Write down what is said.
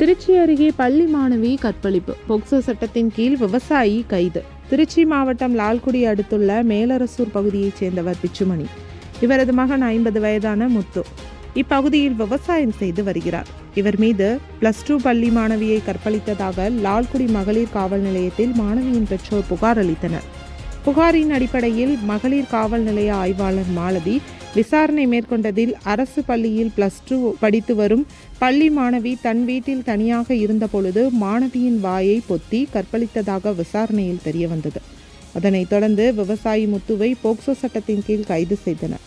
திருச்சி அருகே பள்ளி மாணவி கற்பழிப்பு. போக்சோ சட்டத்தின் கீழ் விவசாயி கைது. திருச்சி மாவட்டம் லால்குடி அடுத்துள்ள மேலரசூர் பகுதியைச் சேர்ந்தவர் பிச்சுமணி. இவரது மகன் ஐம்பது வயதான முத்து. இப்பகுதியில் விவசாயம் செய்து வருகிறார். இவர் மீது பிளஸ் டூ பள்ளி மாணவியை கற்பழித்ததாக லால்குடி மகளிர் காவல் நிலையத்தில் மாணவியின் பெற்றோர் புகார் அளித்தனர். புகாரின் அடிப்படையில் மகளிர் காவல் நிலைய ஆய்வாளர் மாலதி விசாரணை மேற்கொண்டதில் அரசு பள்ளியில் பிளஸ் டூ படித்து வரும் பள்ளி மாணவி தன் வீட்டில் தனியாக இருந்தபொழுது மாணவியின் வாயை பொத்தி கற்பழித்ததாக விசாரணையில் தெரியவந்தது. அதனைத் தொடர்ந்து விவசாயி முத்துவை போக்சோ சட்டத்தின் கீழ் கைது செய்தனர்.